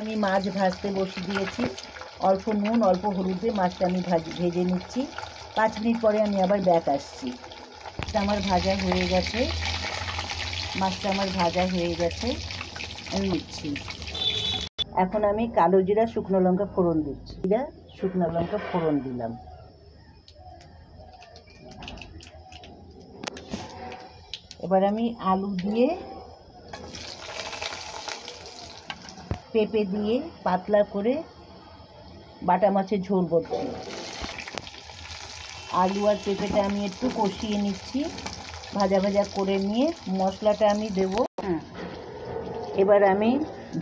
আমি মাছ ভাজতে বসে দিয়েছি। অল্প নুন, অল্প হলুদ দিয়ে মাছটা আমি ভাজি, ভেজে নিচ্ছি। পাঁচ মিনিট পরে আমি আবার ব্যাক আসছি। আমার ভাজা হয়ে গেছে। মাছটা আমার ভাজা হয়ে গেছে। আমি নিচ্ছি। এখন আমি কালো জিরা, শুকনো লঙ্কা ফোড়ন দিচ্ছি। জিরা, শুকনো লঙ্কা ফোড়ন দিলাম। এবার আমি আলু দিয়ে পেঁপে দিয়ে পাতলা করে বাটা মাছের ঝোল করছি। আলু আর পেঁপেটা আমি একটু কষিয়ে নিচ্ছি। ভাজা ভাজা করে নিয়ে মশলাটা আমি দেবো। এবার আমি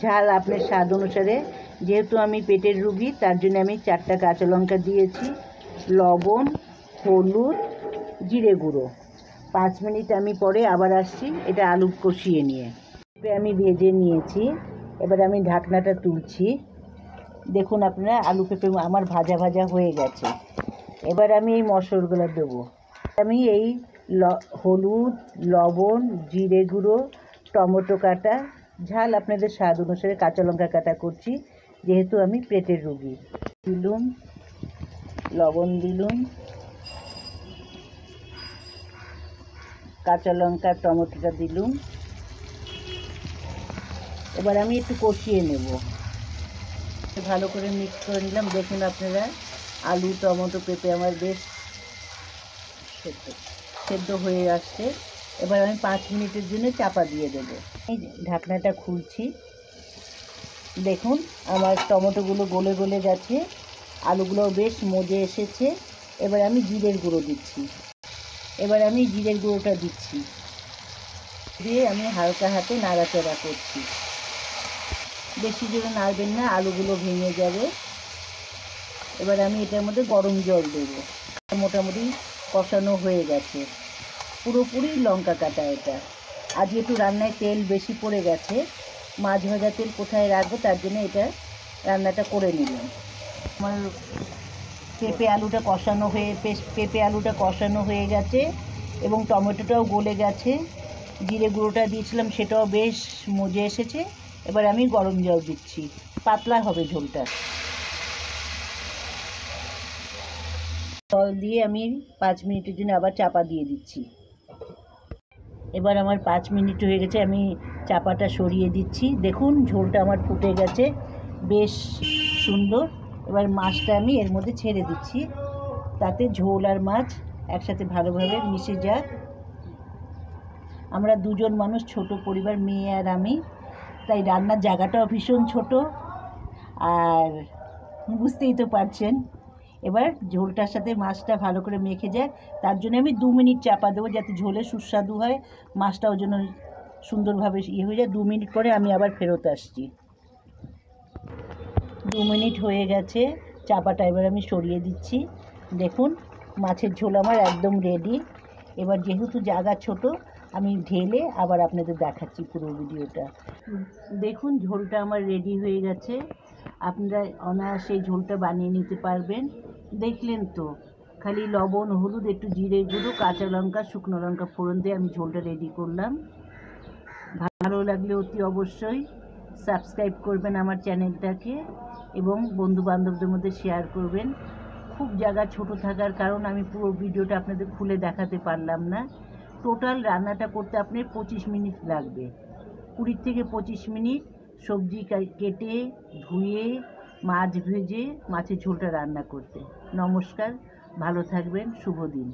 ঝাল আপনার স্বাদ অনুসারে যেহেতু আমি পেটের রুগী তার জন্য আমি চারটা কাঁচা লঙ্কা দিয়েছি লবণ হলুদ জিরে গুঁড়ো। পাঁচ মিনিট আমি পরে আবার আসছি এটা আলু কষিয়ে নিয়ে। পেঁপে আমি ভেজে নিয়েছি। এবার আমি ঢাকনাটা তুলছি। দেখুন আপনারা, আলু পেঁপে আমার ভাজা ভাজা হয়ে গেছে। এবার আমি এই মশলাগুলো দেবো। আমি এই হলুদ, লবণ, জিরে গুঁড়ো, টমেটো কাটা, ঝাল আপনাদের স্বাদ অনুসারে কাঁচা লঙ্কা কাটা করছি, যেহেতু আমি পেটের রুগী। দিলুম, লবণ দিলুম, কাঁচা লঙ্কা, টমেটোটা দিলুম। এবার আমি একটু কষিয়ে নেব। ভালো করে মিক্স করে নিলাম। দেখুন আপনারা, আলু, টমেটো, পেঁপে আমার বেশ সেদ্ধ সেদ্ধ হয়ে আসছে। এবার আমি পাঁচ মিনিটের জন্য চাপা দিয়ে দেবো। এই ঢাকনাটা খুলছি। দেখুন, আমার টমেটোগুলো গলে গলে গেছে। আলুগুলো বেশ মজে এসেছে। এবার আমি জিরের গুঁড়ো দিচ্ছি। এবার আমি জিরের গুঁড়োটা দিচ্ছি। দিয়ে আমি হালকা হাতে নাড়াচাড়া করছি। বেশি জোরে নাড়বেন না, আলুগুলো ভেঙে যাবে। এবার আমি এটার মধ্যে গরম জল দেবো। মোটামুটি কষানো হয়ে গেছে। পুরোপুরি লঙ্কা কাটা এটা। আজ একটু রান্নায় তেল বেশি পড়ে গেছে, মাছ ভাজা তেল কোথায় রাখব তার জন্য এটা রান্নাটা করে নিলাম। আমার পেঁপে আলুটা কষানো হয়ে পেঁপে আলুটা কষানো হয়ে গেছে এবং টমেটোটাও গলে গেছে। জিরে গুঁড়োটা দিয়েছিলাম, সেটাও বেশ মজে এসেছে। এবার আমি গরম জল দিচ্ছি। পাতলা হবে ঝোলটা। জল দিয়ে আমি পাঁচ মিনিটের জন্য আবার চাপা দিয়ে দিচ্ছি। এবার আমার পাঁচ মিনিট হয়ে গেছে, আমি চাপাটা সরিয়ে দিচ্ছি। দেখুন, ঝোলটা আমার ফুটে গেছে, বেশ সুন্দর। এবার মাছটা আমি এর মধ্যে ছেড়ে দিচ্ছি। তাতে ঝোল আর মাছ একসাথে ভালোভাবে মিশে যাক। আমরা দুজন মানুষ, ছোট পরিবার, মেয়ে আর আমি তাই রান্নার জায়গাটাও ভীষণ ছোট। আর বুঝতেই তো পারছেন, এবার ঝোলটার সাথে মাছটা ভালো করে মেখে যায়। তার জন্য আমি দু মিনিট চাপা দেবো যাতে ঝোলে সুস্বাদু হয়, মাছটাও যেন সুন্দরভাবে ইয়ে হয়ে যায়। দু মিনিট পরে আমি আবার ফেরত আসছি। দু মিনিট হয়ে গেছে, চাপাটা এবার আমি সরিয়ে দিচ্ছি। দেখুন, মাছের ঝোল আমার একদম রেডি এবার যেহেতু জায়গা ছোট আমি ঢেলে আবার আপনাদের দেখাচ্ছি পুরো ভিডিওটা। দেখুন, ঝোলটা আমার রেডি হয়ে গেছে। আপনারা অনায়াসে ঝোলটা বানিয়ে নিতে পারবেন। দেখলেন তো, খালি লবণ, হলুদ, একটু জিরে গুঁড়ো, কাঁচা লঙ্কা, শুকনো লঙ্কা ফোড়ন দিয়ে আমি ঝোলটা রেডি করলাম। ভালো লাগলে অতি অবশ্যই সাবস্ক্রাইব করবেন আমার চ্যানেলটাকে এবং বন্ধু বান্ধবদের মধ্যে শেয়ার করবেন। খুব জায়গা ছোট থাকার কারণ আমি পুরো ভিডিওটা আপনাদের খুলে দেখাতে পারলাম না। টোটাল রান্নাটা করতে আপনার পঁচিশ মিনিট লাগবে। কুড়ি থেকে পঁচিশ মিনিট সবজি কেটে, ধুয়ে, মাছ ভেজে, মাছের ঝোলটা রান্না করতে। নমস্কার, ভালো থাকবেন, শুভ দিন।